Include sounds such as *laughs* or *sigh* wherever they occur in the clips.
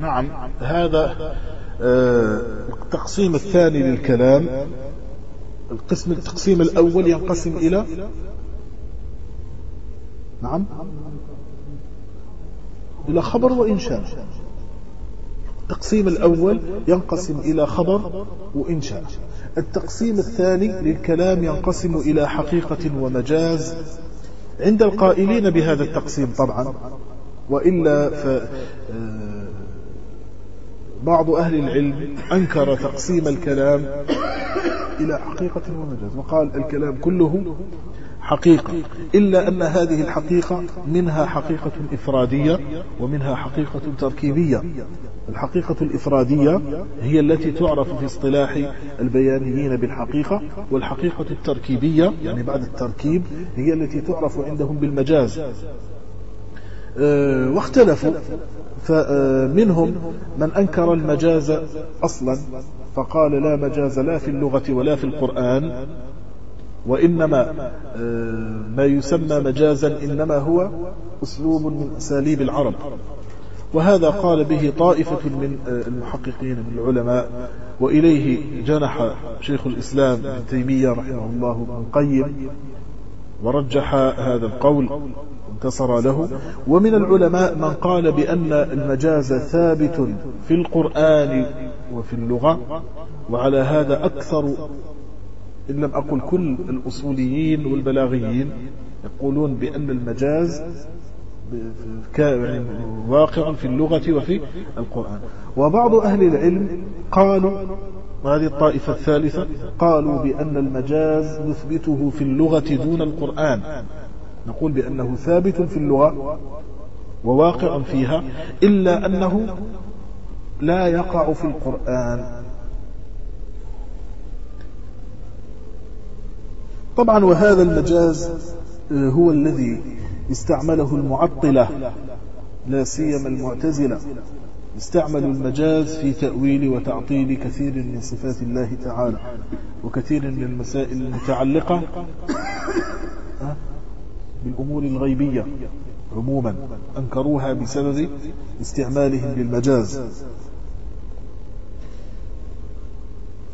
نعم. هذا آه، التقسيم الثاني للكلام. القسم التقسيم الأول ينقسم إلى نعم. إلى خبر وإنشاء التقسيم الأول ينقسم إلى خبر وإنشاء التقسيم الثاني للكلام ينقسم إلى حقيقة ومجاز. عند القائلين بهذا التقسيم طبعا. وإلا ف بعض أهل العلم أنكر تقسيم الكلام إلى حقيقة ومجاز وقال الكلام كله حقيقة إلا أن هذه الحقيقة منها حقيقة إفرادية ومنها حقيقة تركيبية. الحقيقة الإفرادية هي التي تعرف في اصطلاح البيانيين بالحقيقة والحقيقة التركيبية يعني بعد التركيب هي التي تعرف عندهم بالمجاز. واختلفوا. فمنهم من أنكر المجاز أصلا فقال لا مجاز لا في اللغة ولا في القرآن وإنما آه، ما يسمى مجازا إنما هو أسلوب من أساليب العرب. وهذا قال به طائفة من آه، المحققين من العلماء وإليه جنح شيخ الإسلام ابن تيمية رحمه الله ابن القيم ورجح هذا القول. انتصر له. ومن العلماء من قال بأن المجاز ثابت في القرآن وفي اللغة وعلى هذا أكثر إن لم أقل كل الأصوليين والبلاغيين يقولون بأن المجاز يعني واقع في اللغة وفي القرآن. وبعض أهل العلم قالوا وهذه الطائفة الثالثة قالوا بأن المجاز نثبته في اللغة دون القرآن. نقول بأنه ثابت في اللغة وواقع فيها إلا أنه لا يقع في القرآن. طبعا وهذا المجاز آه، هو الذي استعمله المعطلة لا سيما المعتزلة. استعملوا المجاز في تأويل وتعطيل كثير من صفات الله تعالى وكثير من المسائل المتعلقة *coughs* بالأمور الغيبية عموما أنكروها بسبب استعمالهم للمجاز.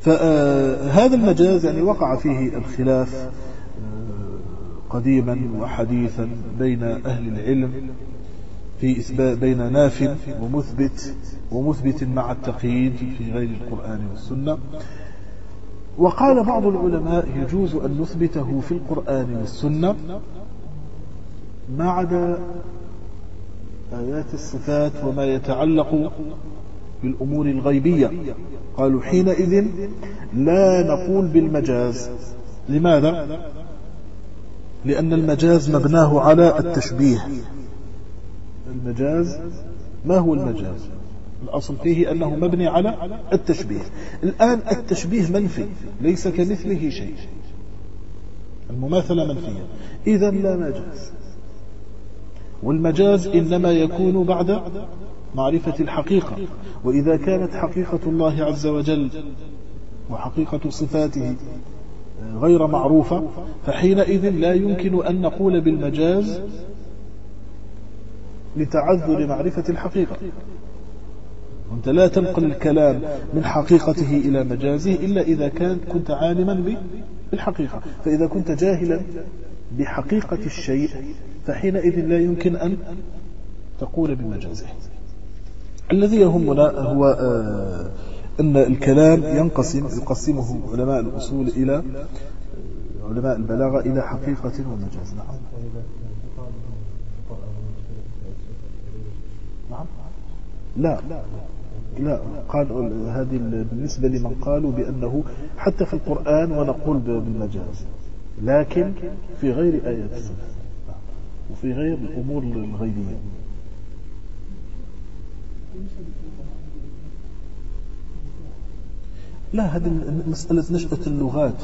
فهذا المجاز يعني وقع فيه الخلاف آه، قديما وحديثا بين أهل العلم في إثبات بين ناف ومثبت ومثبت مع التقييد في غير القرآن والسنة. وقال بعض العلماء يجوز أن نثبته في القرآن والسنة ما عدا آيات الصفات وما يتعلق بالأمور الغيبية. قالوا حينئذ لا نقول بالمجاز. لماذا؟ لأن المجاز مبناه على التشبيه. المجاز ما هو المجاز؟ الأصل فيه أنه مبني على التشبيه. الآن التشبيه منفي ليس كمثله شيء. المماثلة منفية. إذا لا مجاز. والمجاز إنما يكون بعد معرفة الحقيقة وإذا كانت حقيقة الله عز وجل وحقيقة صفاته غير معروفة فحينئذ لا يمكن أن نقول بالمجاز لتعذر معرفة الحقيقة. أنت لا تنقل الكلام من حقيقته إلى مجازه إلا إذا كان كنت عالما بالحقيقة. فإذا كنت جاهلا بحقيقة الشيء فحينئذ لا يمكن أن تقول بمجازه. الذي يهمنا هو آه، أن الكلام ينقسم يقسمه علماء الأصول إلى علماء البلاغة إلى حقيقة ومجاز. نعم. نعم. لا لا قال هذه بالنسبة لمن قالوا بأنه حتى في القرآن ونقول بالمجاز لكن في غير آيات الصفات وفي غير الأمور الغيبية. لا هذه مسألة نشأة اللغات.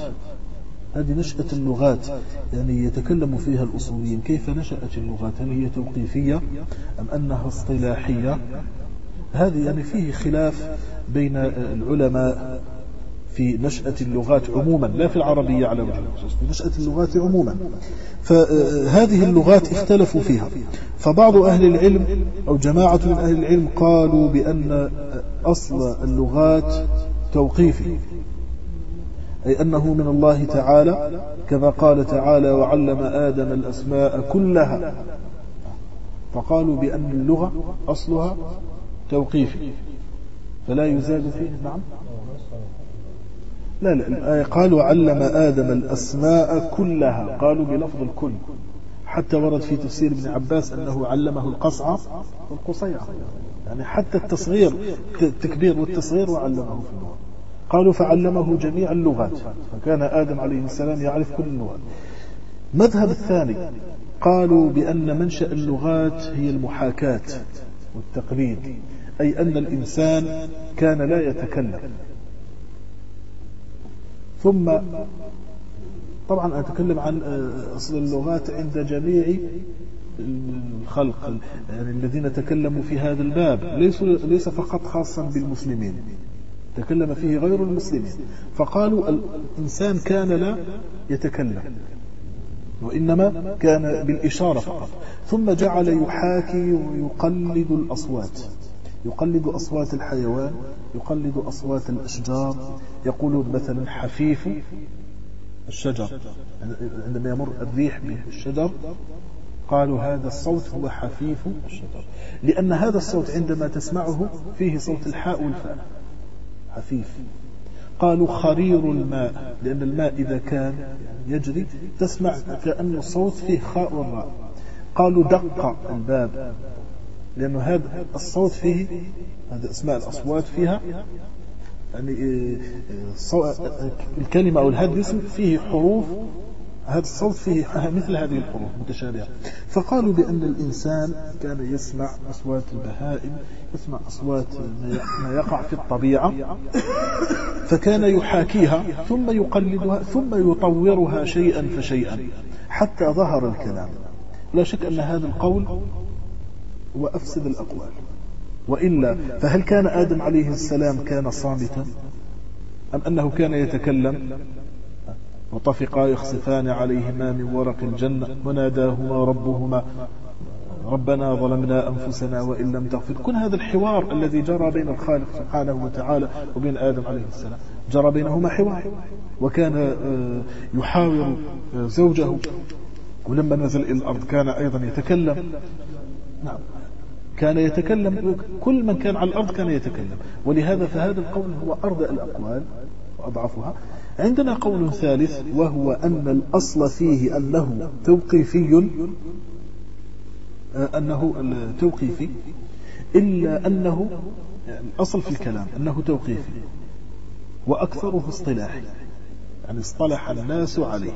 هذه نشأة اللغات يعني يتكلم فيها الأصوليين. كيف نشأت اللغات؟ هل هي توقيفية أم أنها اصطلاحية؟ هذه يعني فيه خلاف بين العلماء. في نشأة اللغات عموما لا في العربية على وجه الخصوص في نشأة اللغات عموما. فهذه اللغات اختلفوا فيها. فبعض أهل العلم أو جماعة من أهل العلم قالوا بأن أصل اللغات توقيفي أي أنه من الله تعالى كما قال تعالى وعلم آدم الأسماء كلها فقالوا بأن اللغة أصلها توقيفي فلا يزاد فيه نعم. لا لا الآية قال وعلم آدم الأسماء كلها. قالوا بلفظ الكل. حتى ورد في تفسير ابن عباس أنه علمه القصعة والقصيعة يعني حتى التصغير التكبير والتصغير وعلمه في اللغة. قالوا فعلمه جميع اللغات. فكان آدم عليه السلام يعرف كل اللغات. مذهب الثاني. قالوا بأن منشأ اللغات هي المحاكاة والتقليد. أي أن الإنسان كان لا يتكلم. ثم طبعا أتكلم عن آه، أصل اللغات عند جميع الخلق يعني الذين تكلموا في هذا الباب ليس, ليس فقط خاصا بالمسلمين تكلم فيه غير المسلمين. فقالوا الإنسان كان لا يتكلم وإنما كان بالإشارة فقط. ثم جعل يحاكي ويقلد الأصوات. يقلد أصوات الحيوان يقلد أصوات الأشجار يقولون مثلا حفيف الشجر. عندما يمر الريح بالشجر قالوا هذا الصوت هو حفيف الشجر. لأن هذا الصوت عندما تسمعه فيه صوت الحاء والفاء. حفيف. قالوا خرير الماء. لأن الماء إذا كان يجري تسمع كأن الصوت فيه خاء والراء قالوا دق الباب. لأنه هذا الصوت فيه هذا أسماء الأصوات فيها يعني آه، آه، الكلمة أو الهدس فيه حروف هذا الصوت فيه *laughs* مثل هذه الحروف متشابهة. فقالوا بأن الإنسان كان يسمع أصوات البهائم يسمع أصوات ما يقع في الطبيعة فكان يحاكيها ثم يقلدها ثم يطورها شيئا فشيئا حتى ظهر الكلام. لا شك أن هذا القول هو أفسد الأقوال. وإلا فهل كان آدم عليه السلام كان صامتا؟ أم أنه كان يتكلم؟ وطفقا يخصفان عليهما من ورق الجنة وناداهما ربهما ربنا ظلمنا أنفسنا وإن لم تغفر. كن هذا الحوار الذي جرى بين الخالق سبحانه وتعالى وبين آدم عليه السلام جرى بينهما حوار. وكان آه، يحاور آه، زوجه ولما نزل إلى الأرض كان أيضا يتكلم. نعم. كان يتكلم كل من كان على الأرض كان يتكلم. ولهذا فهذا القول هو أرضى الأقوال وأضعفها. عندنا قول ثالث وهو أن الأصل فيه أنه توقيفي أنه توقيفي إلا أنه الأصل في الكلام أنه توقيفي وأكثره اصطلاحي. يعني اصطلح الناس عليه.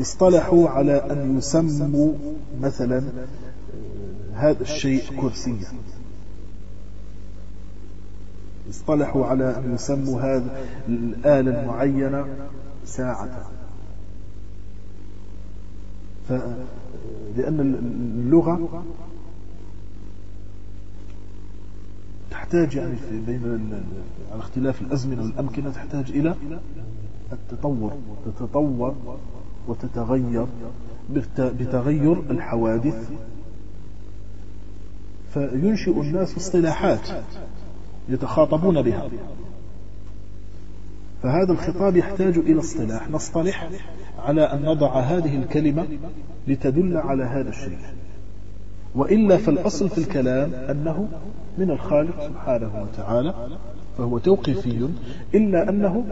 اصطلحوا على أن يسموا مثلا هذا الشيء كرسيا اصطلحوا على أن يسموا هذا الآلة المعينة ساعة. لأن اللغة تحتاج يعني بين على اختلاف الأزمنة والأمكنة تحتاج إلى التطور تتطور وتتغير بتغير الحوادث فينشئ الناس اصطلاحات يتخاطبون بها. فهذا الخطاب يحتاج إلى اصطلاح. نصطلح على أن نضع هذه الكلمة لتدل على هذا الشيء. وإلا فالأصل في الكلام أنه من الخالق سبحانه وتعالى فهو توقيفي. إلا أنه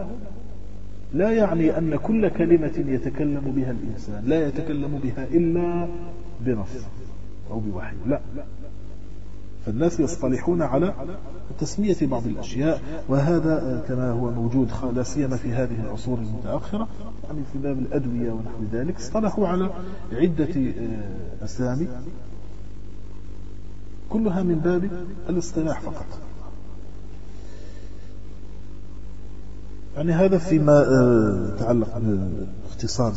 لا يعني أن كل كلمة يتكلم بها الإنسان لا يتكلم بها إلا بنص أو بوحي لا. فالناس يصطلحون على تسمية بعض الأشياء وهذا كما هو موجود لا سيما في هذه العصور المتأخرة يعني في باب الأدوية ونحو ذلك اصطلحوا على عدة آه، أسامي كلها من باب الاصطلاح فقط. يعني هذا فيما آه، يتعلق باختصار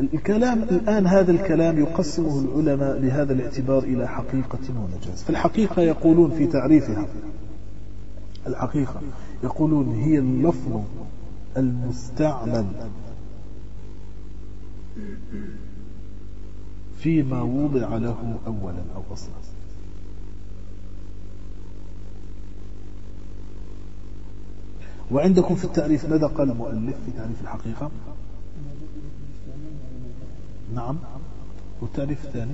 الكلام الآن هذا الكلام يقسمه العلماء لهذا الاعتبار إلى حقيقة ومجاز. في الحقيقة يقولون في تعريفها الحقيقة يقولون هي اللفظ المستعمل فيما وضع له أولا أو أصلا. وعندكم في التعريف ماذا قال المؤلف في تعريف الحقيقة؟ نعم. والتعريف الثاني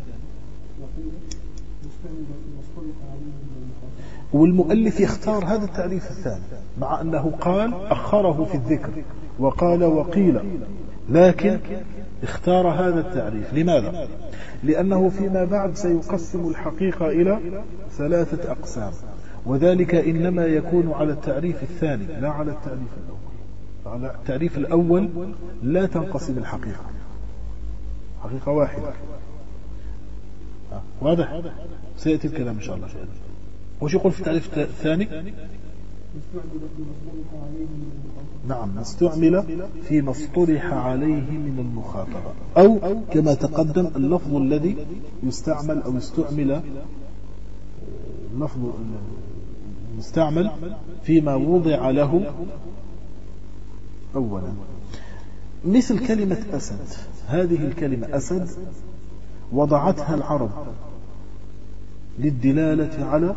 والمؤلف يختار هذا التعريف الثاني مع أنه قال أخره في الذكر وقال وقيل. لكن اختار هذا التعريف. لماذا؟ لأنه فيما بعد سيقسم الحقيقة إلى ثلاثة أقسام. وذلك إنما يكون على التعريف الثاني لا على التعريف الأول. على التعريف الأول لا تنقسم الحقيقة. حقيقة واحدة. واضح؟ سيأتي الكلام إن شاء الله. وش يقول في التعريف الثاني؟ نعم استعمل فيما اصطلح عليه من المخاطبة. أو كما تقدم اللفظ الذي يستعمل أو يستعمل اللفظ المستعمل فيما وضع له أولا. مثل كلمة أسد. هذه الكلمة أسد وضعتها العرب للدلالة على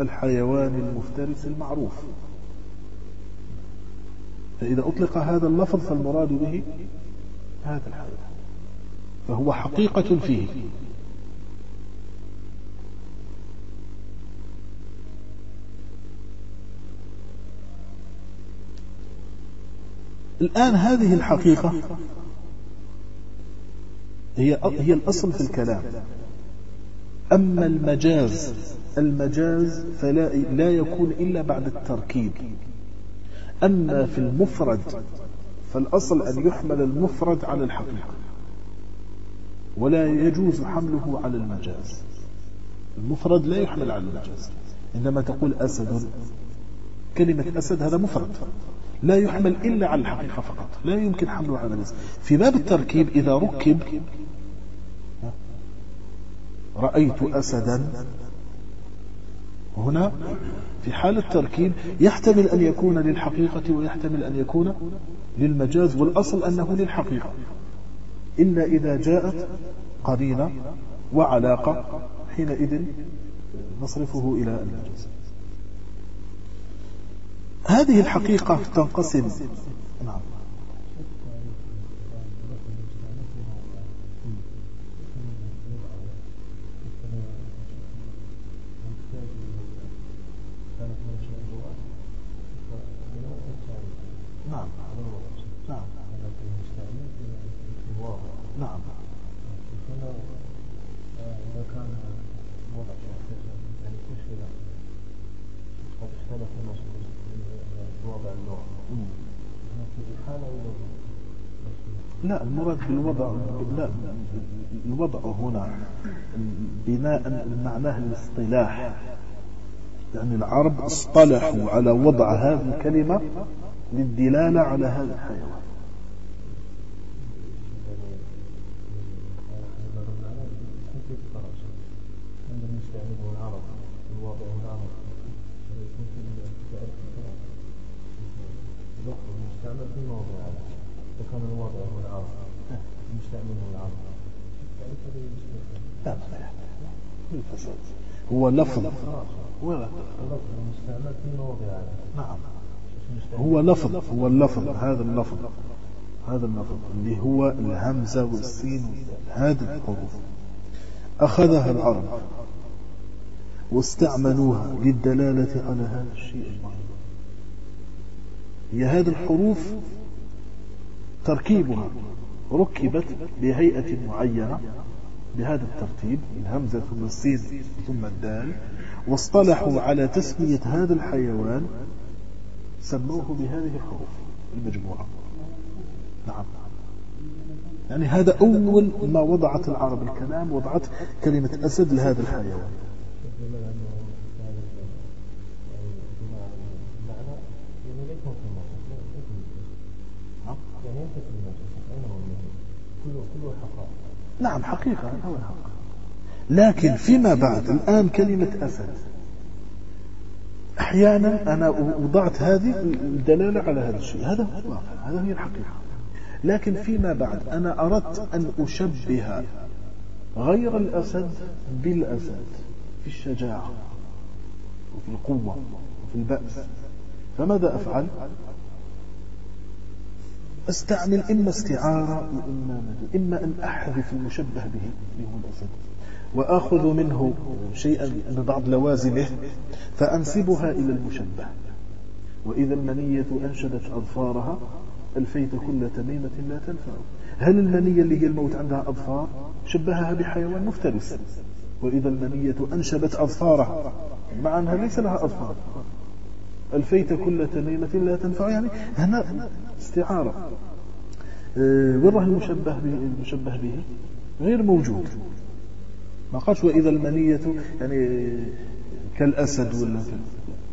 الحيوان المفترس المعروف. فإذا أطلق هذا اللفظ فالمراد به هذا الحيوان فهو حقيقة فيه. الآن هذه الحقيقة هي هي الأصل في الكلام. أما المجاز المجاز فلا لا يكون إلا بعد التركيب. أما في المفرد فالأصل أن يحمل المفرد على الحقيقة ولا يجوز حمله على المجاز. المفرد لا يحمل على المجاز. عندما تقول أسد. كلمة أسد هذا مفرد. لا يحمل إلا على الحقيقة فقط. لا يمكن حمله على المجاز في باب التركيب إذا ركب رأيت أسدا. هنا في حال التركيب يحتمل أن يكون للحقيقة ويحتمل أن يكون للمجاز والأصل أنه للحقيقة. إلا إذا جاءت قرينة وعلاقة حينئذ نصرفه إلى المجاز. هذه الحقيقة تنقسم. نعم. المراد بالوضع لا الوضع هنا بناء معناه الاصطلاح. يعني العرب اصطلحوا على وضع هذه الكلمة للدلالة على هذا الحيوان. هو لفظ هو نعم. هو لفظ هو اللفظ هذا اللفظ هذا اللفظ اللي هو الهمزة والسين هذه الحروف. أخذها العرب واستعملوها للدلالة على هذا الشيء المعين هي هذه الحروف تركيبها. ركبت بهيئة معينة بهذا الترتيب الهمزة ثم السين ثم الدال واصطلحوا على تسمية هذا الحيوان سموه بهذه الحروف المجموعة. نعم. يعني هذا أول ما وضعت العرب الكلام وضعت كلمة أسد لهذا الحيوان. نعم حقيقة هو الحق. لكن فيما بعد الآن كلمة أسد. أحيانا أنا وضعت هذه الدلالة على هذا الشيء. هذا هو الواقع هذا هي الحقيقة. لكن فيما بعد أنا أردت أن أشبه غير الأسد بالأسد في الشجاعة وفي القوة وفي البأس. فماذا أفعل؟ أستعمل إما استعارة وإما إما أن أحذف المشبه به اللي هو الأسد وآخذ منه شيئا من بعض لوازمه فأنسبها إلى المشبه. وإذا المنية أنشدت أظفارها ألفيت كل تميمة لا تنفع. هل المنية اللي هي الموت عندها أظفار؟ شبهها بحيوان مفترس. وإذا المنية أنشبت أظفارها مع أنها ليس لها أظفار. ألفيت كل تميمة لا تنفع يعني هنا استعارة. أه وين المشبه به المشبه به؟ غير موجود. ما قالش وإذا المنية يعني كالأسد ولا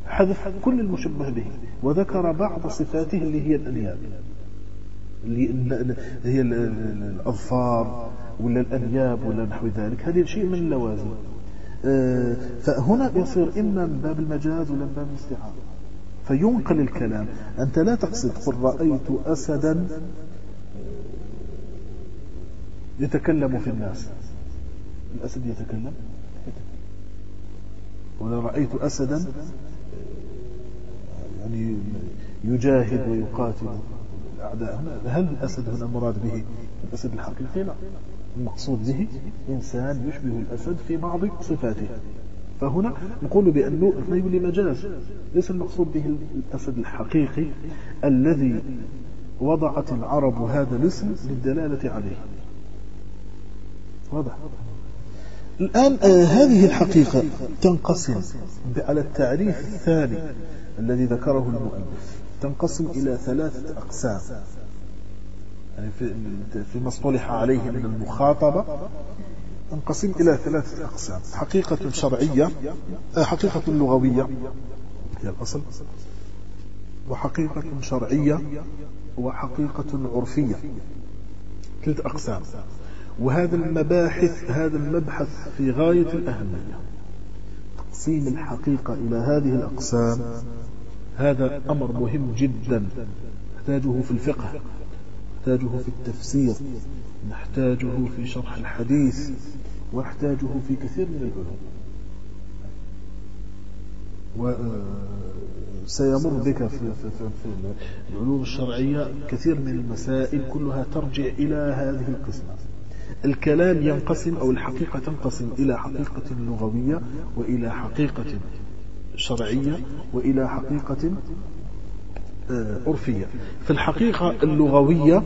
حذف كل المشبه به وذكر بعض صفاته اللي هي الأنياب. اللي هي الأظفار ولا الأنياب ولا نحو ذلك. هذه شيء من اللوازم. أه فهنا يصير إما من باب المجاز ولا من باب الاستعارة. فينقل الكلام. أنت لا تقصد قل رأيت أسدا يتكلم في الناس. الأسد يتكلم؟ ولا رأيت أسدا يعني يجاهد ويقاتل الأعداء هل الأسد هنا مراد به الأسد الحقيقي؟ لا. المقصود به إنسان يشبه الأسد في بعض صفاته. فهنا نقول بأنه الرجل مجاز ليس المقصود به الأسد الحقيقي الذي وضعت العرب هذا الاسم للدلالة عليه. واضح؟ الآن آه هذه الحقيقة تنقسم على التعريف الثاني الذي ذكره المؤلف تنقسم إلى ثلاثة أقسام. يعني فيما اصطلح عليه من المخاطبة تنقسم إلى ثلاثة أقسام. حقيقة شرعية حقيقة لغوية هي الأصل وحقيقة شرعية وحقيقة عرفية. ثلاث أقسام. وهذا المباحث هذا المبحث في غاية الأهمية. تقسيم الحقيقة إلى هذه الأقسام هذا أمر مهم جدا. نحتاجه في الفقه نحتاجه في التفسير. نحتاجه في شرح الحديث ونحتاجه في كثير من العلوم. وسيمر بك في, في, في, في العلوم الشرعية كثير من المسائل كلها ترجع إلى هذه القسمة. الكلام ينقسم أو الحقيقة تنقسم إلى حقيقة لغوية وإلى حقيقة شرعية وإلى حقيقة آه، عرفية. في الحقيقة اللغوية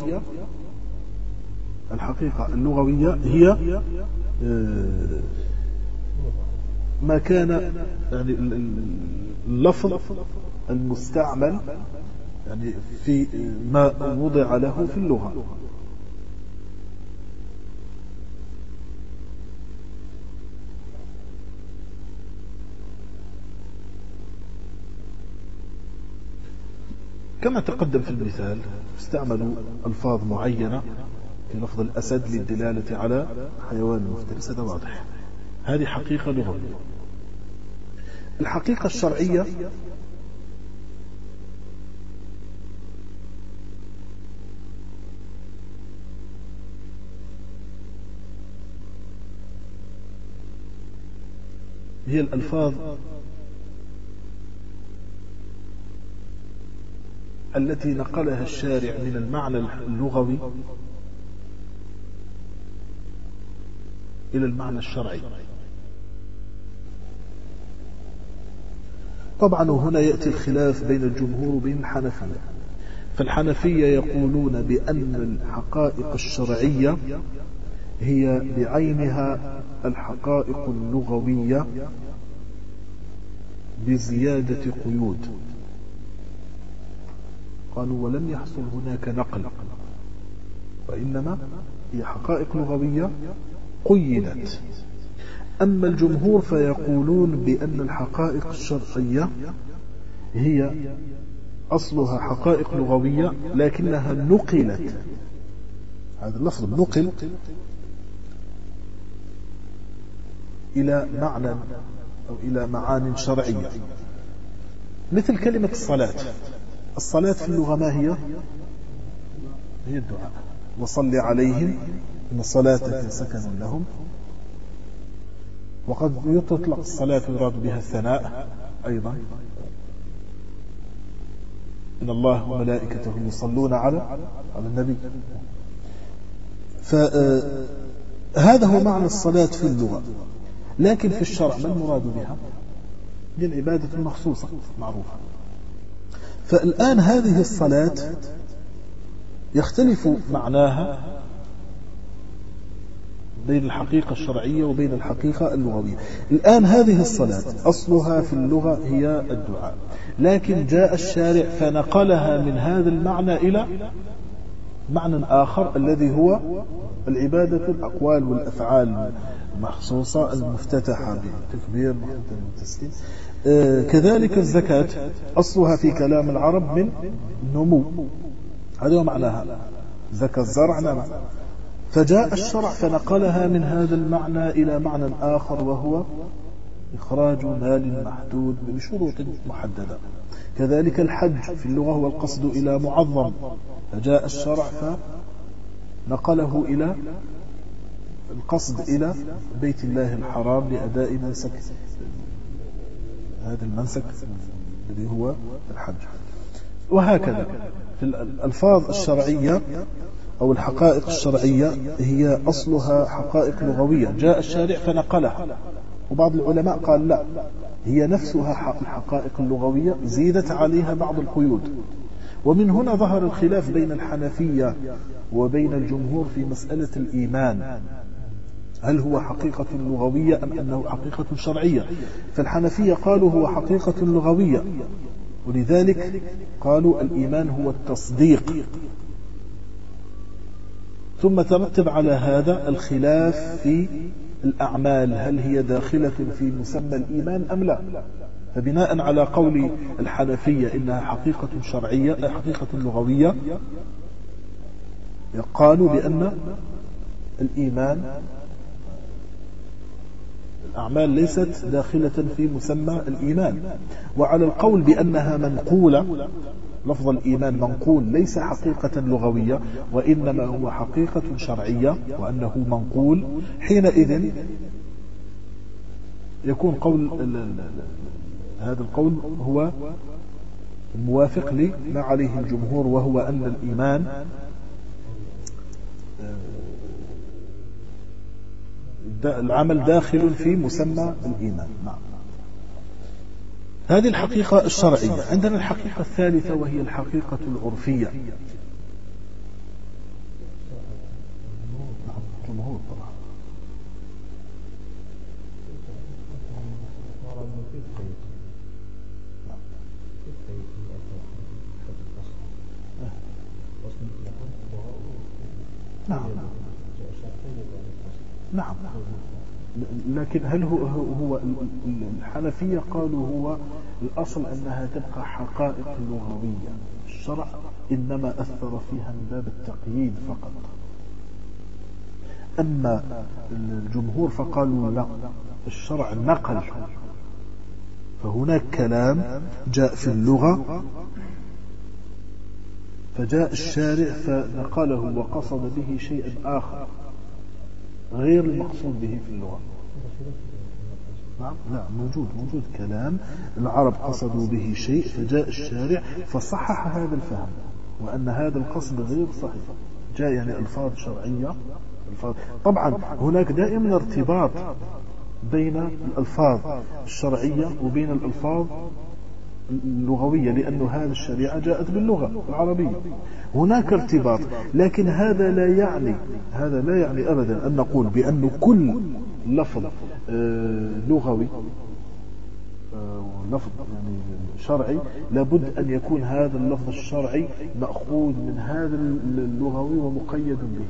الحقيقة اللغوية هي آه، ما كان يعني اللفظ المستعمل يعني في ما وضع له في اللغة. كما تقدم في المثال استعملوا ألفاظ معينة. في لفظ الأسد للدلالة على حيوان مفترس. هذا واضح. هذه حقيقة لغوية الحقيقة الشرعية هي الألفاظ التي نقلها الشارع من المعنى اللغوي إلى المعنى الشرعي. طبعا هنا يأتي الخلاف بين الجمهور وبين الحنفية. فالحنفية يقولون بأن الحقائق الشرعية هي بعينها الحقائق اللغوية بزيادة قيود. قالوا ولم يحصل هناك نقل وإنما هي حقائق لغوية قيدت. أما الجمهور فيقولون بأن الحقائق الشرعية هي أصلها حقائق لغوية لكنها نقلت. هذا اللفظ نقل إلى معنى أو إلى معان شرعية. مثل كلمة الصلاة. الصلاة في اللغة ما هي؟ هي الدعاء. وصل عليهم إن صلاتك سكن لهم. وقد يطلق الصلاة يراد بها الثناء أيضا. إن الله وملائكته يصلون على على النبي. فهذا هو معنى الصلاة في اللغة. لكن في الشرع ما المراد بها؟ هي العبادة المخصوصة معروفة. فالآن هذه الصلاة يختلف معناها بين الحقيقة الشرعية وبين الحقيقة اللغوية. الآن هذه الصلاة أصلها في اللغة هي الدعاء. لكن جاء الشارع فنقلها من هذا المعنى إلى معنى آخر الذي هو العبادة الأقوال والأفعال المخصوصة المفتتحة بالتكبير بالتسليم آه كذلك الزكاة أصلها في كلام العرب من نمو. هذا هو معناها. زكاة الزرع نعم. فجاء الشرع فنقلها من هذا المعنى إلى معنى آخر وهو إخراج مال محدود بشروط محددة. كذلك الحج في اللغة هو القصد إلى معظم. فجاء الشرع فنقله إلى القصد إلى بيت الله الحرام لأداء منسك هذا المنسك الذي هو الحج. وهكذا في الألفاظ الشرعية أو الحقائق الشرعية هي أصلها حقائق لغوية. جاء الشارع فنقلها. وبعض العلماء قال لا هي نفسها الحقائق اللغوية زيدت عليها بعض القيود. ومن هنا ظهر الخلاف بين الحنفية وبين الجمهور في مسألة الإيمان. هل هو حقيقة لغوية أم أنه حقيقة شرعية؟ فالحنفية قالوا هو حقيقة لغوية. ولذلك قالوا الإيمان هو التصديق. ثم ترتب على هذا الخلاف في الأعمال. هل هي داخلة في مسمى الإيمان أم لا؟ فبناء على قول الحنفية إنها حقيقة شرعية حقيقة لغوية قالوا بأن الإيمان الأعمال ليست داخلة في مسمى الإيمان. وعلى القول بأنها منقولة لفظ الإيمان منقول ليس حقيقة لغوية وإنما هو حقيقة شرعية وأنه منقول. حينئذ يكون قول هذا القول هو الموافق لما عليه الجمهور وهو أن الإيمان العمل داخل في مسمى الإيمان. نعم. هذه الحقيقة الشرعية. عندنا الحقيقة الثالثة وهي الحقيقة العرفية. طبعا نعم. نعم. لكن هل هو, هو الحنفية قالوا هو الأصل أنها تبقى حقائق لغوية. الشرع إنما أثر فيها من باب التقييد فقط. أما الجمهور فقالوا لا الشرع نقل. فهناك كلام جاء في اللغة فجاء الشارع فنقله وقصد به شيئا آخر. غير المقصود به في اللغة. نعم لا موجود موجود كلام العرب قصدوا به شيء فجاء الشارع فصحح هذا الفهم وأن هذا القصد غير صحيح. جاء يعني ألفاظ شرعية ألفاظ طبعا هناك دائما ارتباط بين الألفاظ الشرعية وبين الألفاظ اللغوية لأن هذه الشريعة جاءت باللغة العربية. هناك ارتباط لكن هذا لا يعني هذا لا يعني أبدا أن نقول بأن كل لفظ آه، لغوي آه، لفظ يعني شرعي لابد أن يكون هذا اللفظ الشرعي مأخوذ من هذا اللغوي ومقيد به.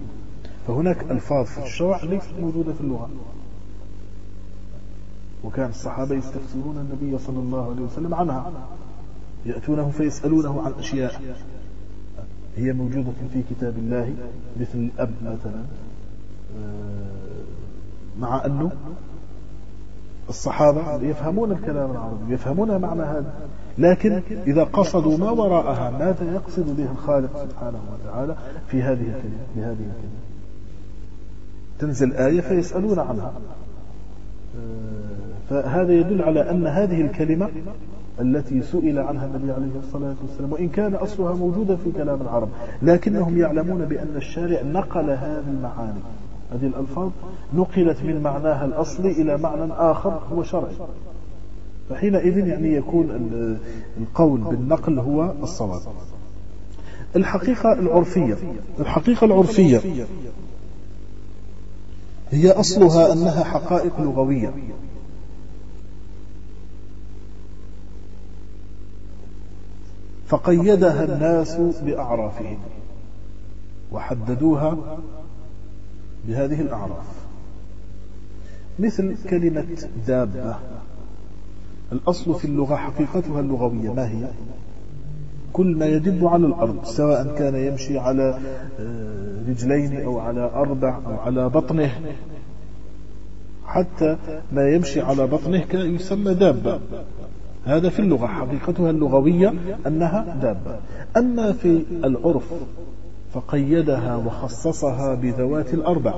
فهناك ألفاظ في الشرع ليست موجودة في اللغة. وكان الصحابة يستفسرون النبي صلى الله عليه وسلم عنها يأتونه فيسألونه عن أشياء. هي موجودة في كتاب الله مثل الأب مثلا آه، مع أنه الصحابة يفهمون الكلام العربي يفهمون معنى هذا. لكن إذا قصدوا ما وراءها ماذا يقصد به الخالق سبحانه وتعالى في هذه الكلمة؟ بهذه الكلمة. تنزل آية فيسألون عنها. فهذا يدل على أن هذه الكلمة التي سئل عنها النبي عليه الصلاة والسلام وإن كان أصلها موجودا في كلام العرب لكنهم يعلمون بأن الشارع نقل هذه المعاني. هذه الألفاظ نقلت من معناها الأصلي إلى معنى آخر هو شرعي فحينئذ يعني يكون القول بالنقل هو الصواب. الحقيقة العرفية الحقيقة العرفية هي أصلها أنها حقائق لغوية. فقيدها الناس بأعرافهم وحددوها بهذه الأعراف. مثل كلمة دابة. الأصل في اللغة حقيقتها اللغوية ما هي؟ كل ما يدب على الأرض سواء كان يمشي على آه، رجلين أو على أربع أو على بطنه. حتى ما يمشي على بطنه يسمى دابة. هذا في اللغة حقيقتها اللغوية أنها دابة. أما في العرف فقيدها وخصصها بذوات الأربع.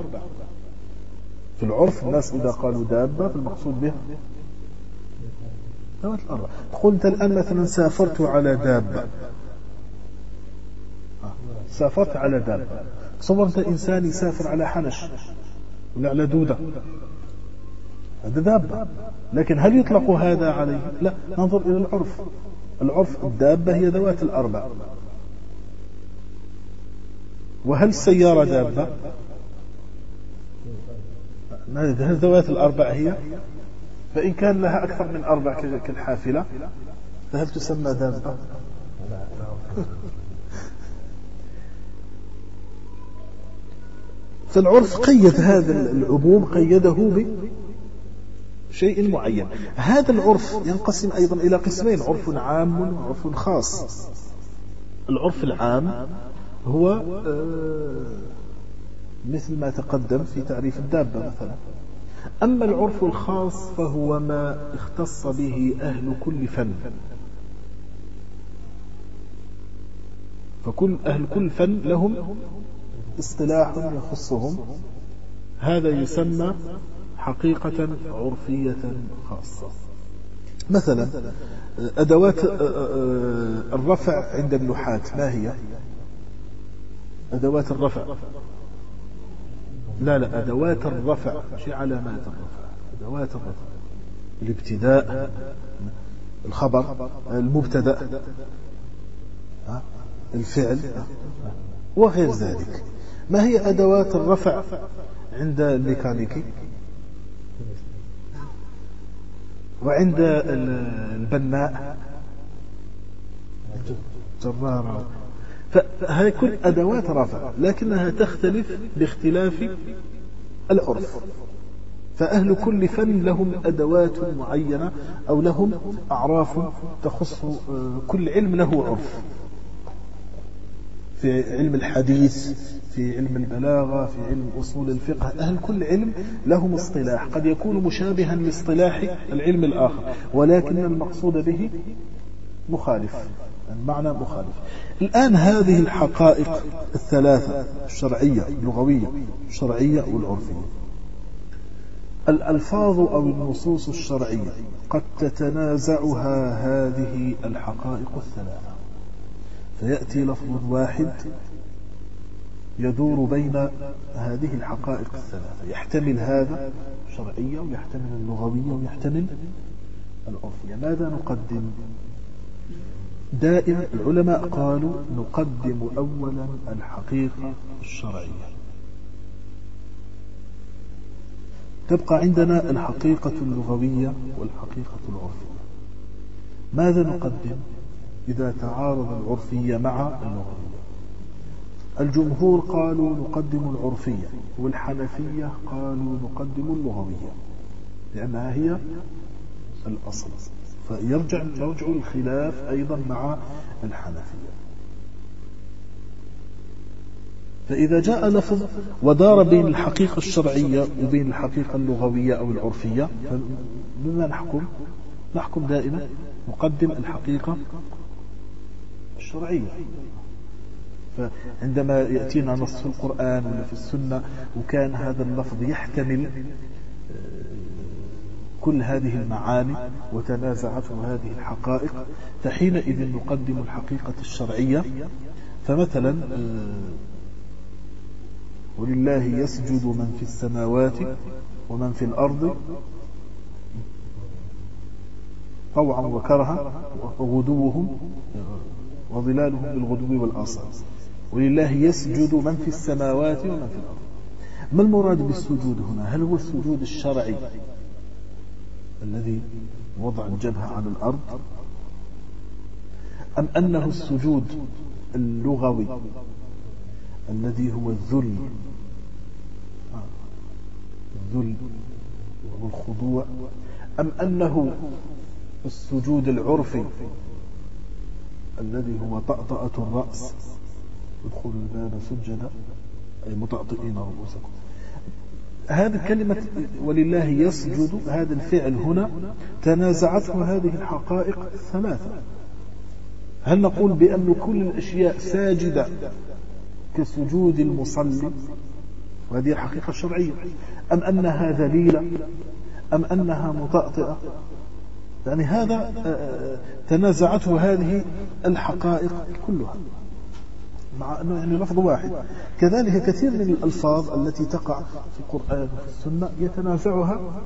في العرف الناس إذا قالوا دابة فالمقصود بها ذوات الأربع. تقول أنت الآن مثلا سافرت على دابة. سافرت على دابة. تصورت إنسان يسافر على حنش ولا على دودة. هذا دابة. لكن هل يطلق هذا عليه؟ لا ننظر إلى العرف. العرف الدابة هي ذوات الأربع. وهل السيارة دابة؟ هل ذوات الأربع هي؟ فإن كان لها أكثر من أربع كالحافلة فهل تسمى دابة؟ *laughs* فالعرف قيد هذا العموم قيده بشيء معين. هذا العرف ينقسم أيضا إلى قسمين عرف عام وعرف خاص. العرف العام هو آه، مثل ما تقدم في تعريف الدابة مثلا. أما العرف الخاص فهو ما اختص به أهل كل فن. فكل أهل كل فن لهم اصطلاح يخصهم. هذا يسمى حقيقة عرفية خاصة. مثلا أدوات الرفع عند النحاة ما هي؟ أدوات الرفع. لا لا أدوات الرفع مش علامات الرفع أدوات الرفع. الابتداء الخبر المبتدأ الفعل وغير ذلك. ما هي أدوات الرفع عند الميكانيكي؟ وعند البناء. جرارة. فهذه كل أدوات رفع لكنها تختلف باختلاف العرف. فأهل كل فن لهم أدوات معينة أو لهم أعراف تخص آه، كل علم له عرف. في علم الحديث في علم البلاغة في علم أصول الفقه. أهل كل علم لهم اصطلاح. قد يكون مشابها لاصطلاح العلم الآخر ولكن المقصود به مخالف. المعنى مخالف. الآن هذه الحقائق الثلاثة الشرعية اللغوية الشرعية والعرفية. الألفاظ أو النصوص الشرعية قد تتنازعها هذه الحقائق الثلاثة. فيأتي لفظ واحد يدور بين هذه الحقائق الثلاثة. يحتمل هذا الشرعية ويحتمل اللغوية ويحتمل العرفية ماذا نقدم؟ دائما العلماء قالوا نقدم أولا الحقيقة الشرعية. تبقى عندنا الحقيقة اللغوية والحقيقة العرفية. ماذا نقدم إذا تعارض العرفية مع اللغوية؟ الجمهور قالوا نقدم العرفية والحنفية قالوا نقدم اللغوية لأنها هي الأصل. فيرجع يرجع الخلاف أيضا مع الحنفية. فإذا جاء لفظ ودار بين الحقيقة الشرعية وبين الحقيقة اللغوية أو العرفية بما نحكم؟ نحكم دائما نقدم الحقيقة الشرعية. فعندما يأتينا نص في القرآن ولا في السنة وكان هذا اللفظ يحتمل آه، كل هذه المعاني وتنازعته هذه الحقائق فحينئذ نقدم الحقيقة الشرعية. فمثلا آه، ولله يسجد من في السماوات ومن في الأرض طوعا وكرها وغدوهم وظلالهم بالغدو والآصال. ولله يسجد من في السماوات ومن في الأرض. ما المراد بالسجود هنا؟ هل هو السجود الشرعي الذي وضع الجبهة على الأرض؟ أم أنه السجود اللغوي الذي هو الذل؟ الذل والخضوع أم أنه السجود العرفي الذي هو طأطأة الرأس؟ ادخلوا الباب سجدا أي مطأطئين رؤوسكم. هذه كلمة ولله يسجد هذا الفعل هنا. تنازعته هذه الحقائق الثلاثة هل نقول بأن كل الأشياء ساجدة كسجود المصلي؟ وهذه الحقيقة الشرعية أم أنها ذليلة؟ أم أنها مطأطئة يعني هذا آه، آه، تنازعته هذه الحقائق كلها. مع أنه يعني لفظ واحد. كذلك كثير من الألفاظ التي تقع في القرآن وفي السنة يتنازعها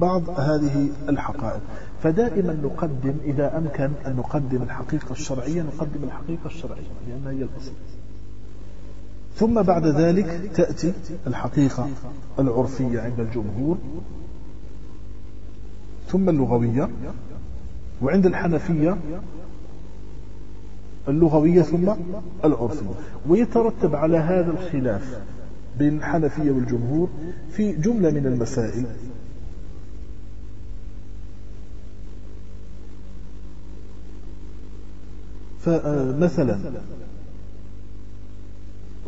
بعض هذه الحقائق. فدائما نقدم إذا أمكن أن نقدم الحقيقة الشرعية نقدم الحقيقة الشرعية لأنها هي الأصل. ثم بعد ذلك تأتي الحقيقة العرفية عند الجمهور ثم اللغوية وعند الحنفية اللغوية ثم العرفية. ويترتب على هذا الخلاف بين الحنفية والجمهور في جملة من المسائل. فمثلا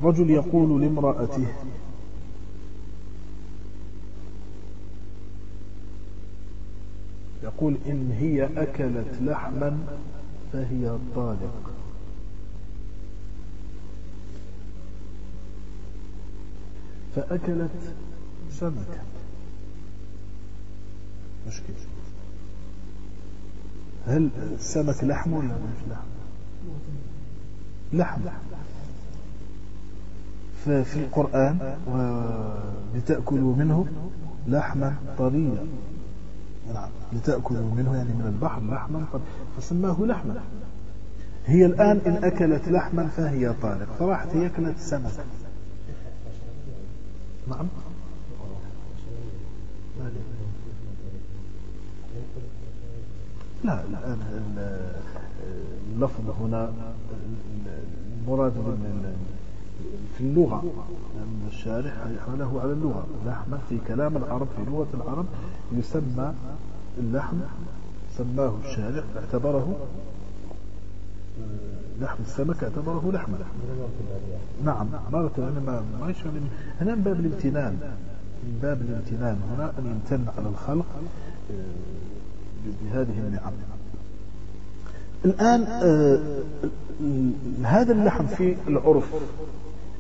رجل يقول لامرأته يقول إن هي أكلت لحما فهي طالق. فأكلت سمكا. مشكلة هل السمك لحم ولا مش لحم؟ لحم. ففي القرآن لتأكلوا منه لحما طريا. نعم لتأكلوا منه يعني من البحر لحما فسماه لحما. هي الآن إن أكلت لحما فهي طالق فراحت هي أكلت سمكا. نعم. لا الآن اللفظ هنا المراد في اللغة لأن الشارح حمله على اللغة. لحمة في كلام العرب في لغة العرب يسمى اللحم سماه الشارع اعتبره لحم السمك اعتبره لحما نعم مرة أنا ما ما هنا من باب الامتنان. من باب الامتنان. هنا أن يمتن على الخلق آه، بهذه النعم. الآن آه، هذا اللحم في العرف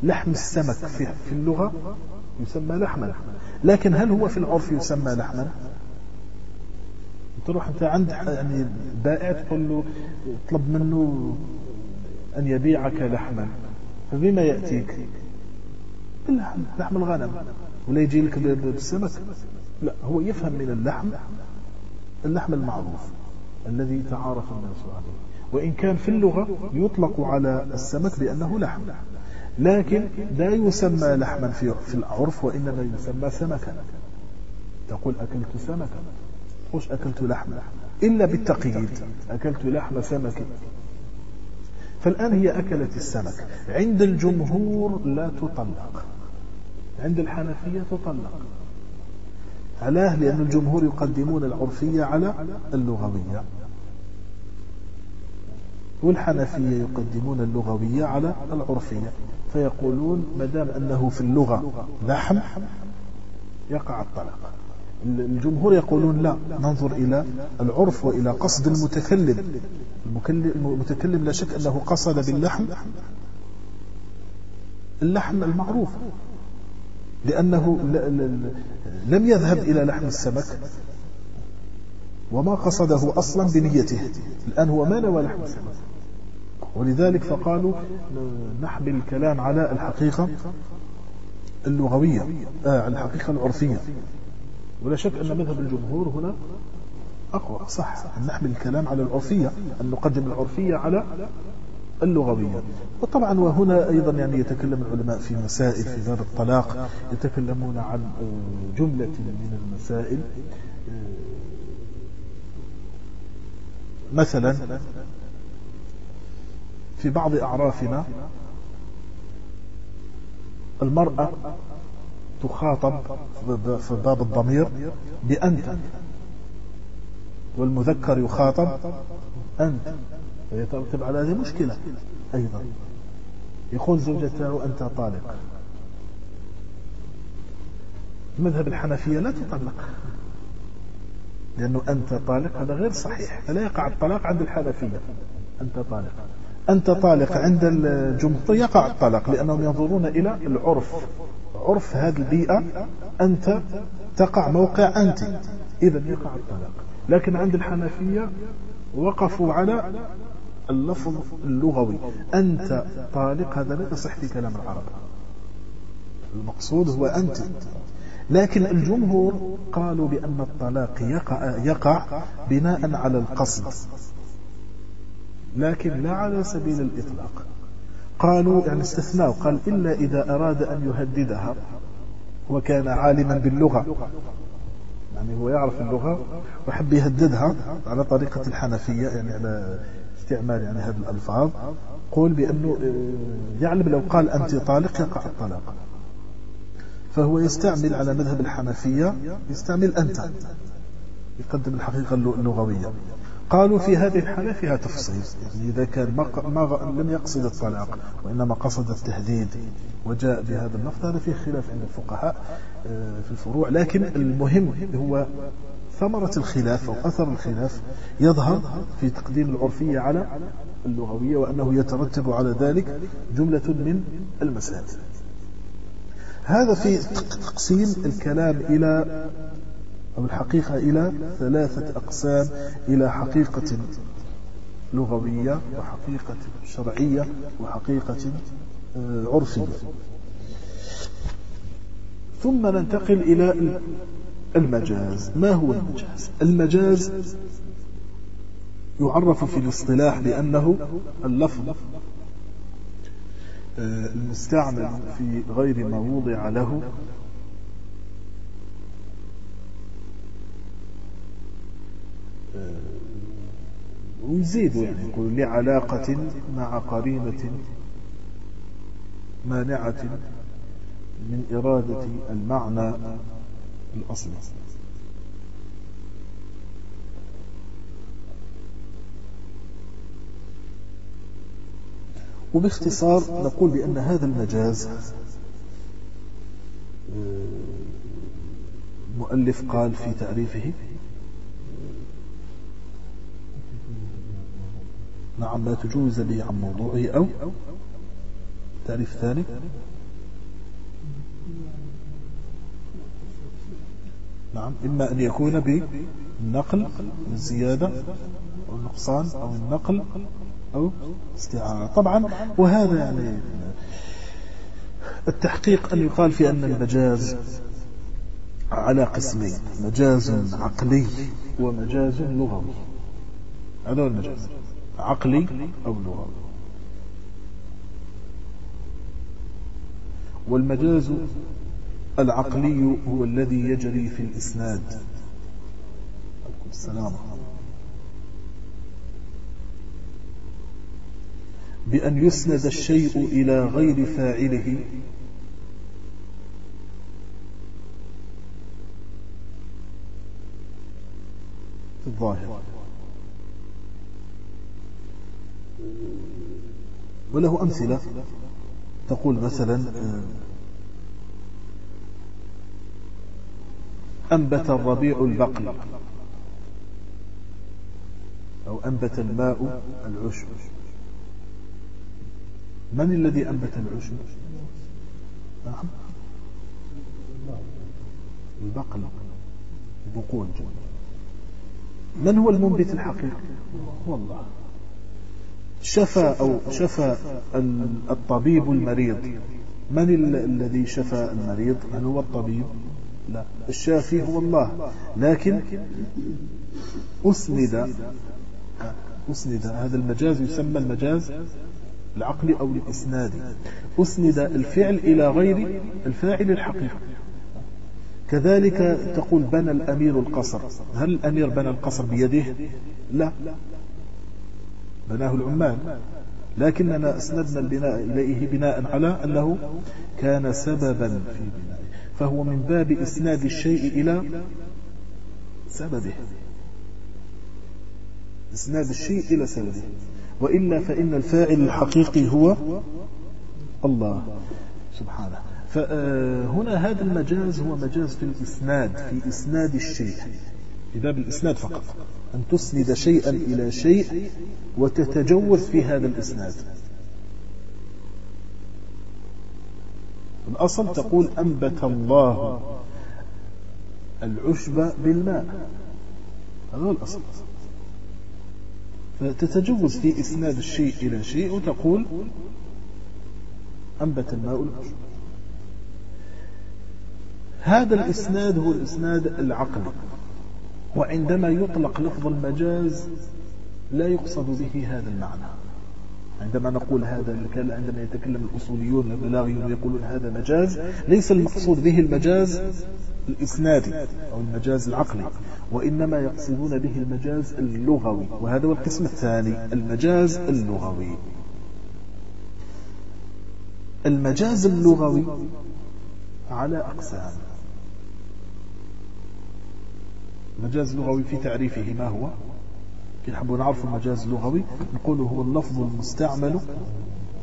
لحم السمك في, في اللغة يسمى لحما. لكن هل هو في العرف يسمى لحما؟ تروح أنت عند يعني بائع تقول له اطلب منه أن يبيعك لحما فبما يأتيك؟ اللحم لحم الغنم. ولا يجي لك بالسمك؟ لا هو يفهم من اللحم اللحم المعروف الذي تعارف الناس عليه. وإن كان في اللغة يطلق على السمك بأنه لحم. لكن لا يسمى لحما في العرف وإنما يسمى سمكا. تقول أكلت سمكا مش أكلت لحما. إلا بالتقييد. أكلت لحم سمك. فالآن هي أكلت السمك. عند الجمهور لا تطلق. عند الحنفية تطلق. علاه لأن الجمهور يقدمون العرفية على اللغوية. والحنفية يقدمون اللغوية على العرفية. فيقولون ما دام أنه في اللغة لحم يقع الطلاق الجمهور يقولون لا ننظر إلى العرف وإلى قصد المتكلم. المتكلم لا شك أنه قصد باللحم. اللحم المعروف. لأنه لم يذهب إلى لحم السمك وما قصده أصلا بنيته. الآن هو ما نوى لحم السمك. ولذلك فقالوا نحمل الكلام على الحقيقة اللغوية آه الحقيقة العرفية. ولا شك أن مذهب الجمهور هنا أقوى. صح. أن نحمل الكلام على العرفية أن نقدم العرفية على اللغوية. وطبعا وهنا أيضا يعني يتكلم العلماء في مسائل في باب الطلاق يتكلمون عن جملة من المسائل. مثلا في بعض أعرافنا المرأة تخاطب في باب الضمير بأنت. والمذكر يخاطب أنت. فيترتب على هذه مشكلة أيضا. يقول زوجته أنت طالق. مذهب الحنفية لا تطلق. لأنه أنت طالق هذا غير صحيح. فلا يقع الطلاق عند الحنفية. أنت طالق. أنت طالق عند الجمهور يقع الطلاق لأنهم ينظرون إلى العرف. عرف هذه البيئة أنت تقع موقع أنت. إذا يقع الطلاق. لكن عند الحنفية وقفوا على اللفظ اللغوي. أنت طالق هذا لا يصح في كلام العرب. المقصود هو أنت. لكن الجمهور قالوا بأن الطلاق يقع, يقع بناء على القصد. لكن لا على سبيل الإطلاق. قالوا يعني استثناء قال إلا إذا أراد أن يهددها وكان عالما باللغة. يعني هو يعرف اللغة وحب يهددها على طريقة الحنفية يعني على استعمال يعني هذه الألفاظ. قول بأنه آه، يعلم لو قال أنت طالق يقع الطلاق. فهو يستعمل على مذهب الحنفية يستعمل أنت يقدم الحقيقة اللغوية. قالوا في هذه الحالة فيها تفصيل. يعني إذا كان ما ما لم يقصد الطلاق وإنما قصد التهديد وجاء بهذا اللفظ هذا فيه خلاف عند الفقهاء آه، في الفروع. لكن المهم هو ثمرة الخلاف أو أثر الخلاف يظهر في تقديم العرفية على اللغوية وأنه يترتب على ذلك جملة من المسائل. هذا في تقسيم الكلام إلى أو الحقيقة إلى ثلاثة أقسام إلى حقيقة لغوية وحقيقة شرعية وحقيقة آه، عرفية. ثم ننتقل إلى المجاز. ما هو المجاز؟ المجاز يعرف في الاصطلاح بأنه اللفظ آه، المستعمل في غير ما وضع له ويزيد يعني يقول لعلاقة مع قرينة مانعة من إرادة المعنى الأصلي وباختصار نقول بأن هذا المجاز آه، قال في تعريفه نعم ما تجوز به عن موضوعه أو تعريف ثاني نعم إما أن يكون بالنقل أو النقصان أو النقل أو استعارة. طبعا وهذا يعني التحقيق أن يقال في أن المجاز على قسمين مجاز عقلي ومجاز لغوي. هذا المجاز. عقلي أو لغوي والمجاز العقلي هو الذي يجري في الإسناد. السلام. بأن يسند الشيء إلى غير فاعله. في الظاهر. وله أمثلة. تقول مثلا أنبت الربيع البقل أو أنبت الماء العشب. من الذي أنبت العشب؟ نعم. البقل. بقول من هو المنبت الحقيقي؟ هو الله شفى أو شفى الطبيب المريض. من الذي شفى المريض؟ من هو الطبيب؟ لا. الشافي هو الله. لكن أسند أسند هذا المجاز يسمى المجاز العقلي أو الإسنادي. أسند الفعل إلى غير الفاعل الحقيقي. كذلك تقول بنى الأمير القصر. هل الأمير بنى القصر بيده؟ لا. بناه العمال. لكننا أسندنا البناء إليه بناء على أنه كان سببا في بنائه. فهو من باب إسناد الشيء إلى سببه. إسناد الشيء إلى سببه. وإلا فإن الفاعل الحقيقي هو الله سبحانه. فهنا هذا المجاز هو مجاز في الإسناد في إسناد الشيء. في باب الإسناد فقط. أن تسند شيئا إلى شيء وتتجوز في هذا الإسناد. الأصل تقول أنبت الله العشب بالماء. هذا هو الأصل. فتتجوز في إسناد الشيء إلى شيء وتقول أنبت الماء العشب. هذا الإسناد هو الإسناد العقلي. وعندما يطلق لفظ المجاز لا يقصد به هذا المعنى. عندما نقول هذا عندما يتكلم الأصوليون البلاغيون يقولون هذا مجاز ليس المقصود به المجاز الإسنادي أو المجاز العقلي وإنما يقصدون به المجاز اللغوي وهذا هو القسم الثاني المجاز اللغوي. المجاز اللغوي على أقسام. المجاز اللغوي في تعريفه ما هو. كي نحبوا نعرفوا المجاز اللغوي نقول هو اللفظ المستعمل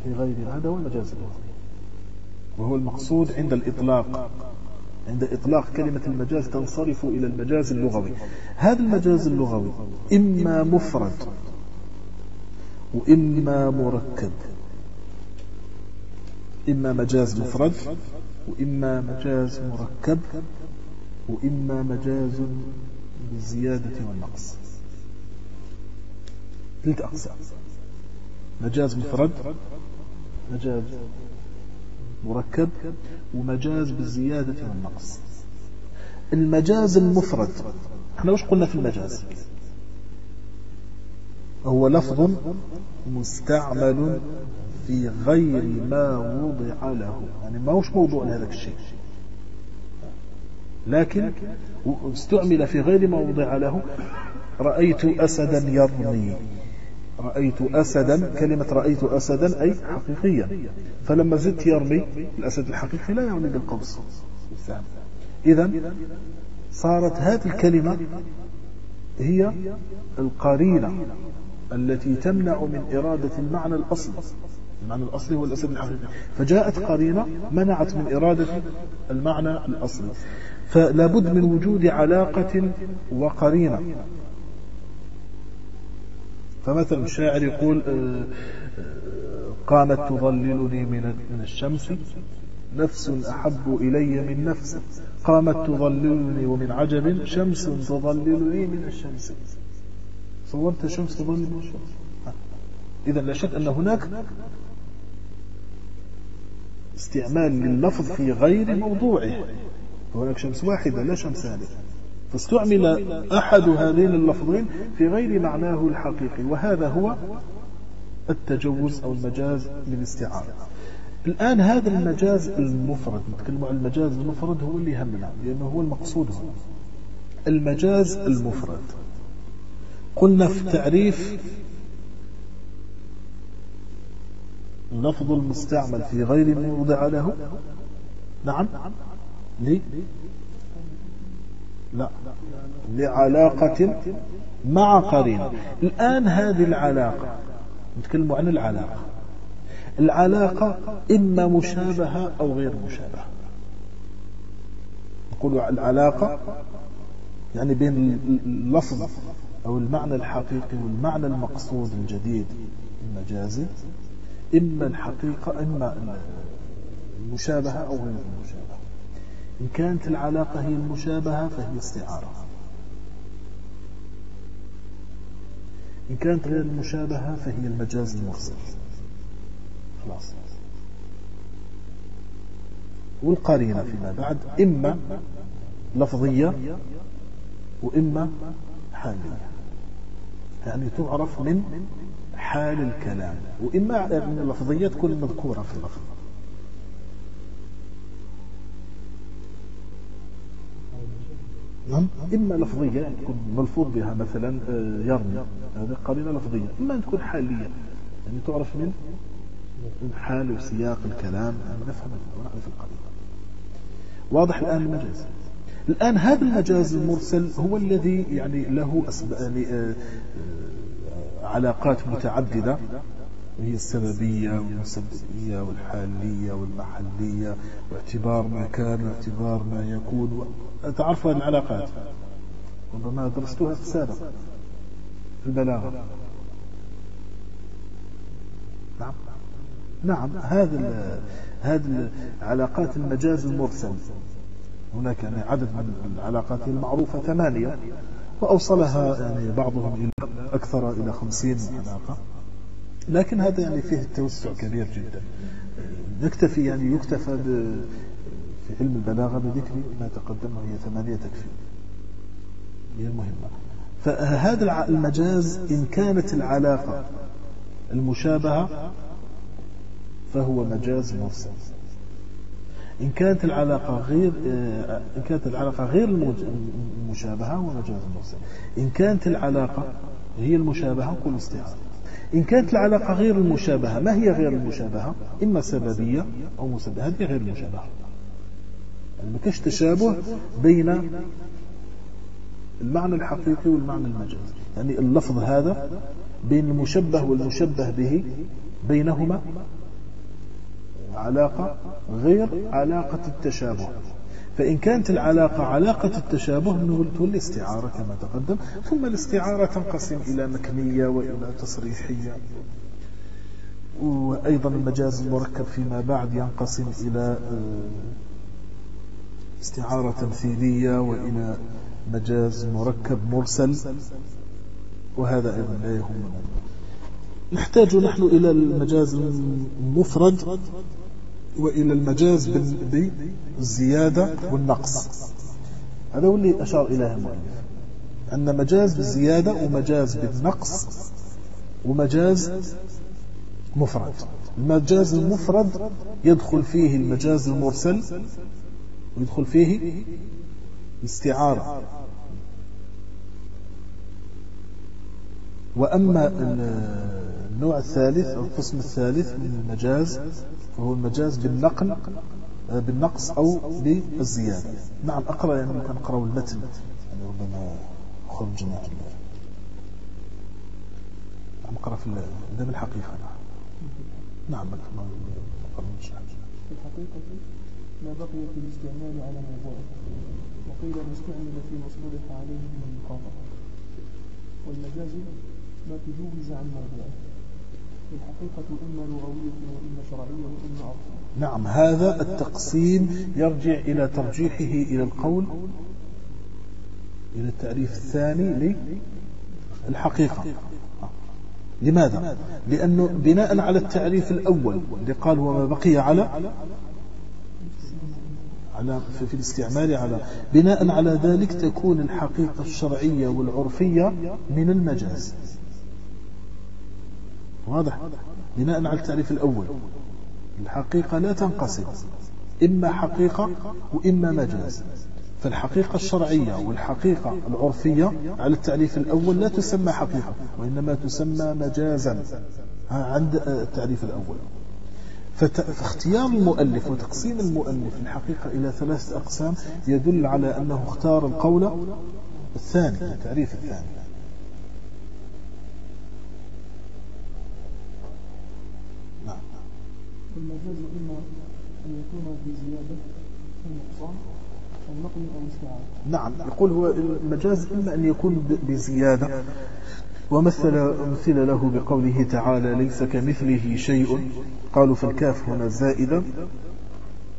في غير هذا هو المجاز اللغوي. وهو المقصود عند الإطلاق. عند إطلاق كلمة المجاز تنصرف إلى المجاز اللغوي. هذا المجاز اللغوي إما مفرد وإما مركب. إما مجاز مفرد وإما مجاز مركب وإما مجاز بالزيادة والنقص. ثلاث أقسام مجاز مفرد مجاز مركب ومجاز بالزيادة والنقص. المجاز المفرد إحنا وش قلنا في المجاز؟ هو لفظ مستعمل في غير ما وضع له. يعني ما هوش موضوع لهذا الشيء؟ لكن استعمل في غير ما وضع له. رأيت أسدا يرمي. رأيت أسدا كلمة رأيت أسدا أي حقيقيا فلما زدت يرمي الأسد الحقيقي لا يرمي بالقوس إذا صارت هذه الكلمة هي القرينة التي تمنع من إرادة المعنى الأصلي المعنى الأصلي هو الأسد الحقيقي. فجاءت قرينة منعت من إرادة المعنى الأصلي فلا بد من وجود علاقة وقرينة. فمثلا الشاعر يقول آه، آه، قامت تظللني من الشمس نفس أحب إلي من نفس. قامت تظللني ومن عجب شمس تظللني من الشمس. صورت شمس تظلل من الشمس. إذا لا شك أن هناك استعمال لللفظ في غير موضوعه. هناك شمس واحدة لا شمسان فاستعمل أحد هذين اللفظين في غير معناه الحقيقي وهذا هو التجوز أو المجاز بالاستعارة الآن هذا المجاز المفرد نتكلم عن المجاز المفرد هو اللي همنا لأنه هو المقصود هنا. المجاز المفرد. قلنا في التعريف اللفظ المستعمل في غير موضع له. نعم؟ ليه لا. لعلاقة مع قرين. الآن هذه العلاقة نتكلم عن العلاقة. العلاقة إما مشابهة أو غير مشابهة. نقول العلاقة يعني بين اللفظ أو المعنى الحقيقي والمعنى المقصود الجديد المجازي إما الحقيقة إما المشابهة أو غير المشابهة. إن كانت العلاقة هي المشابهة فهي استعارة. إن كانت غير المشابهة فهي المجاز المرسل خلاص. والقرينة فيما بعد إما لفظية وإما حالية. يعني تعرف من حال الكلام وإما اللفظية تكون مذكورة في اللفظ. نعم. إما لفظية تكون ملفوظ بها مثلا آه، يرمي هذه قرينة لفظية. إما أن تكون حالية يعني تعرف من؟ حال وسياق الكلام يعني نفهم ونعرف القرينة واضح الآن المجاز. الآن هذا المجاز المرسل هو الذي يعني له يعني آه، آه، علاقات متعددة. وهي السببية والمسببية والحالية والمحلية واعتبار ما كان واعتبار ما يكون تعرفوا هذه العلاقات. ربما درستوها في السابق في البلاغة. نعم. نعم هذا هذه علاقات المجاز المرسل. هناك يعني عدد من العلاقات المعروفة ثمانية وأوصلها يعني بعضهم إلى أكثر إلى خمسين علاقة. لكن هذا يعني فيه التوسع كبير جدا. نكتفي يعني يكتفى في علم البلاغة بذكر ما تقدم وهي ثمانية تكفي هي المهمة فهذا المجاز إن كانت العلاقة المشابهة فهو مجاز مرسل إن كانت العلاقة غير إن كانت العلاقة غير المشابهة هو مجاز مرسل إن كانت العلاقة هي المشابهة كل استعارة. إن كانت العلاقة غير المشابهة ما هي غير المشابهة؟ إما سببية أو مسببة هذه غير المشابهة. يعني ما كاش تشابه بين المعنى الحقيقي والمعنى المجازي. يعني اللفظ هذا بين المشبه والمشبه به بينهما علاقة غير علاقة التشابه. فإن كانت العلاقة علاقة التشابه نقول الاستعارة كما تقدم ثم الاستعارة تنقسم إلى مكنية وإلى تصريحية. وأيضا المجاز المركب فيما بعد ينقسم إلى آه، استعارة تمثيلية وإلى مجاز مركب مرسل. وهذا أيضا لا يهمنا. نحتاج نحن إلى المجاز المفرد. وإلى المجاز بالزيادة والنقص. هذا هو اللي أشار إليه المؤلف. أن مجاز بالزيادة ومجاز بالنقص ومجاز مفرد. المجاز المفرد يدخل فيه المجاز المرسل ويدخل فيه الاستعارة. وأما النوع الثالث أو القسم الثالث من المجاز فهو المجاز بالنقل آه، بالنقص أو بالزيادة. نعم أقرأ يعني ممكن أقرأ المتن يعني ربما خرجنا نعم أقرأ في ده بالحقيقة. نعم. نعم في الحقيقة ما بقي في الاستعمال على موضوعه وقيل ما استعمل في مصدرك عليه من المخاطرة والمجاز ما تجوز عن موضوعه الحقيقة إما لغوية وإما شرعية وإما عرفية نعم هذا التقسيم يرجع إلى ترجيحه إلى القول إلى التعريف الثاني للحقيقة لماذا؟ لأنه بناء على التعريف الأول اللي قال وما بقي على على في الاستعمال على بناء على ذلك تكون الحقيقة الشرعية والعرفية من المجاز. واضح؟ بناء على التعريف الأول. الحقيقة لا تنقسم إما حقيقة وإما مجاز. فالحقيقة الشرعية والحقيقة العرفية على التعريف الأول لا تسمى حقيقة وإنما تسمى مجازا. عند التعريف الأول. فاختيار المؤلف وتقسيم المؤلف الحقيقة إلى ثلاثة أقسام يدل على أنه اختار القول الثاني التعريف الثاني. المجاز إما أن يكون بزيادة أو نقصان النقل أو الاستعارة نعم يقول هو المجاز إما أن يكون بزيادة ومثل مثل له بقوله تعالى ليس كمثله شيء. قالوا فالكاف هنا زائدة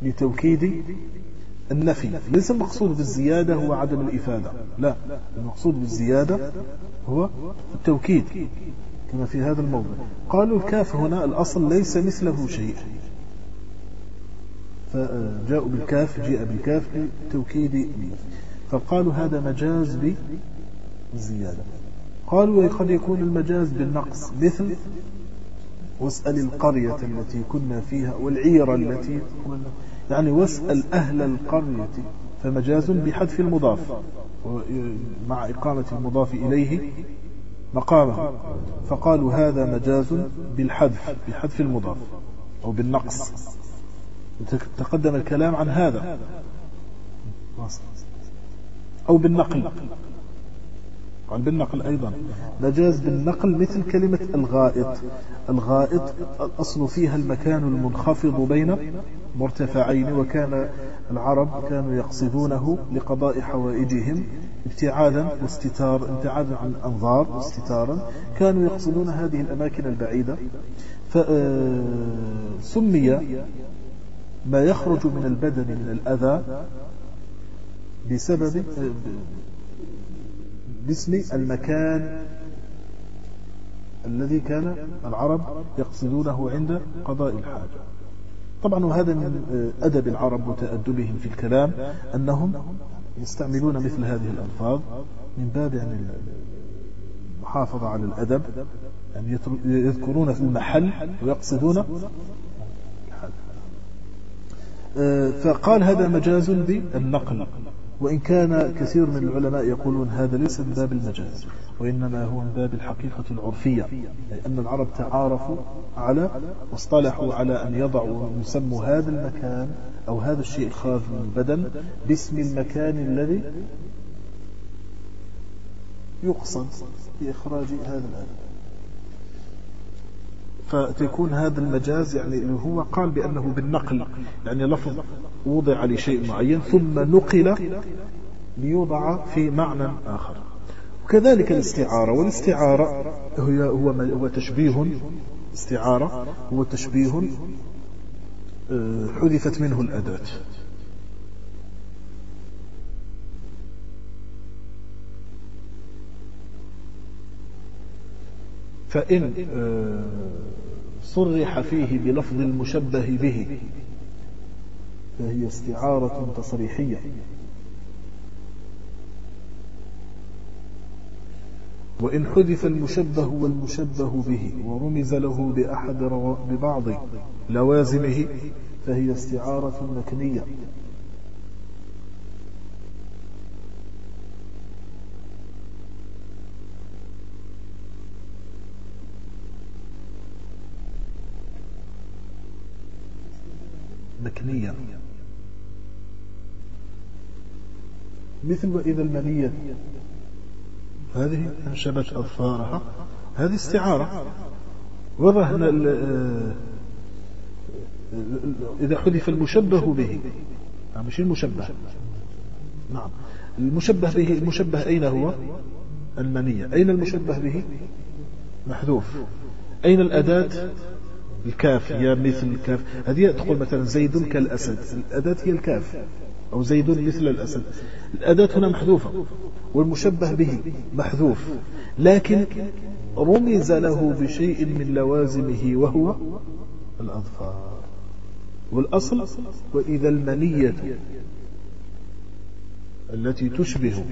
لتوكيد النفي. ليس المقصود بالزيادة هو عدم الإفادة لا المقصود بالزيادة هو التوكيد. كما في هذا الموضع. قالوا الكاف هنا الأصل ليس مثله شيء فجاءوا بالكاف جاء بالكاف لتوكيد فقالوا هذا مجاز بالزيادة قالوا وقد يكون المجاز بالنقص مثل واسأل القرية التي كنا فيها والعيرة التي يعني واسأل أهل القرية. فمجاز بحذف المضاف مع إقامة المضاف إليه مقامه. فقالوا هذا مجاز بالحذف بحذف المضاف أو بالنقص. تقدم الكلام عن هذا. أو بالنقل. قال بالنقل أيضا. مجاز بالنقل مثل كلمة الغائط. الغائط الأصل فيها المكان المنخفض بين مرتفعين وكان العرب كانوا يقصدونه لقضاء حوائجهم ابتعادا واستتار ابتعادا عن الأنظار واستتارا. كانوا يقصدون هذه الأماكن البعيدة. فسمي ما يخرج من البدن من الأذى بسبب باسم المكان الذي كان العرب يقصدونه عند قضاء الحاجة. طبعا وهذا من أدب العرب وتأدبهم في الكلام أنهم يستعملون مثل هذه الألفاظ من باب يعني المحافظة على الأدب يعني يذكرون في المحل ويقصدون فقال هذا مجاز بالنقل. وإن كان كثير من العلماء يقولون هذا ليس من باب المجاز وإنما هو من باب الحقيقة العرفية لأن العرب تعارفوا على واصطلحوا على أن يضعوا يسموا هذا المكان أو هذا الشيء الخارج من البدن باسم المكان الذي يقصد بإخراج هذا الأذى فتكون هذا المجاز يعني هو قال بأنه بالنقل يعني لفظ وضع لشيء معين ثم نقل ليوضع في معنى آخر. وكذلك الاستعارة والاستعارة هي هو هو تشبيه استعارة هو تشبيه آه، حذفت منه الأداة. فإن آه، صرح فيه بلفظ المشبه به فهي استعارة تصريحية. وإن حذف المشبه والمشبه به ورمز له بأحد ببعض لوازمه فهي استعارة مكنية. مكنية مثل وإذا المنية. هذه انشبت أظفارها. هذه استعارة. والرهن إذا حذف المشبه به. مش المشبه؟ نعم. المشبه به المشبه أين هو؟ المنية. أين المشبه به؟ محذوف. أين الأداة؟ الكاف هي مثل الكاف. هذه تقول مثلا زيد كالأسد. الأداة هي الكاف أو زيد مثل الأسد. الأداة هنا محذوفة والمشبه به محذوف. لكن رمز له بشيء من لوازمه وهو الأظفار. والأصل وإذا المنية التي تشبه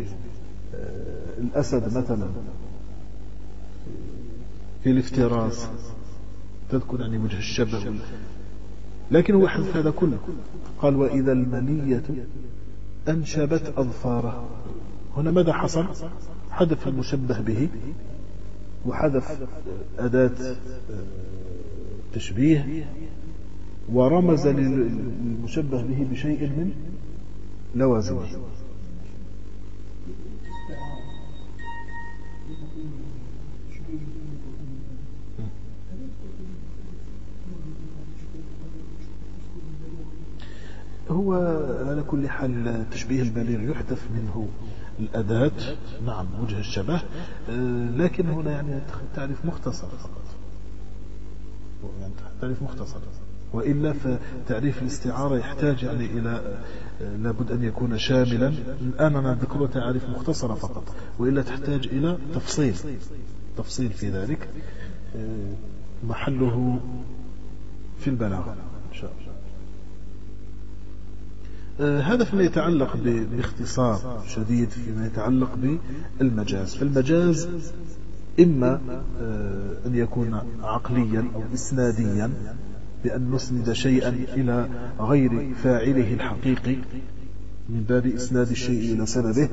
آه، الأسد مثلا في الافتراس. تذكر يعني وجه الشبه. لكن هو حذف هذا كله. قال وإذا المنية أنشبت أظفاره. هنا ماذا حصل؟ حذف المشبه به وحذف أداة تشبيه ورمز للمشبه به بشيء من لوازمه. هو على كل حال تشبيه البليغ يحذف منه الأداة نعم وجه الشبه آه، لكن هنا يعني تعريف مختصر فقط. يعني تعريف مختصر. وإلا فتعريف الاستعارة يحتاج يعني إلى آه، لابد أن يكون شاملا. الآن أنا أذكر تعريف مختصرة فقط. وإلا تحتاج إلى تفصيل. تفصيل في ذلك آه، محله في البلاغة إن شاء الله آه، هذا فيما يتعلق باختصار شديد فيما يتعلق بالمجاز. فالمجاز إما آه، أن يكون عقليا أو إسناديا بأن نسند شيئا إلى غير فاعله الحقيقي من باب إسناد الشيء إلى سببه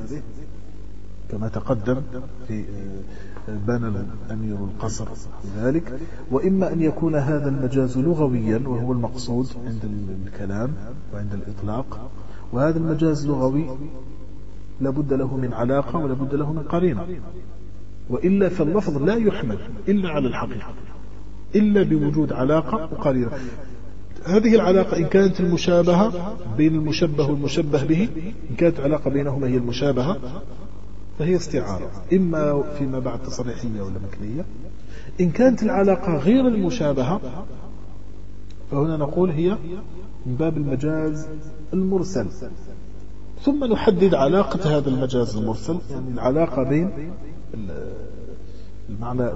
كما تقدم في بنى الأمير القصر ذلك. وإما أن يكون هذا المجاز لغويا وهو المقصود عند الكلام وعند الإطلاق. وهذا المجاز لغوي لابد له من علاقة ولابد له من قرينة. وإلا فاللفظ لا يحمل إلا على الحقيقة إلا بوجود علاقة وقرينة. هذه العلاقة إن كانت المشابهة بين المشبه والمشبه به إن كانت علاقة بينهما هي المشابهة فهي استعارة. إما فيما بعد تصريحية ولا مكنية. إن كانت العلاقة غير المشابهة فهنا نقول هي من باب المجاز المرسل. ثم نحدد علاقة هذا المجاز المرسل يعني العلاقة بين المعنى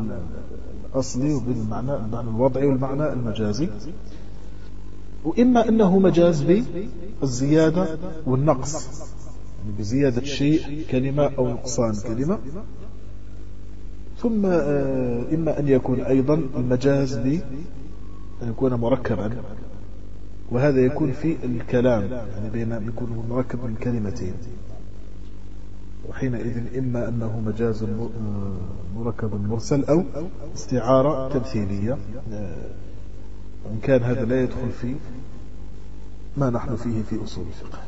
الأصلي وبين المعنى, المعنى الوضعي والمعنى المجازي. وإما أنه مجاز بالزيادة والنقص. بزيادة شيء كلمة أو نقصان كلمة. ثم آه، إما أن يكون أيضا المجاز ب أن يكون مركبا. وهذا يكون في الكلام يعني بين يكون مركب من كلمتين. وحينئذ إما أنه مجاز آه، مركب مرسل أو استعارة تمثيلية. آه، وإن كان هذا لا يدخل في ما نحن فيه في أصول الفقه.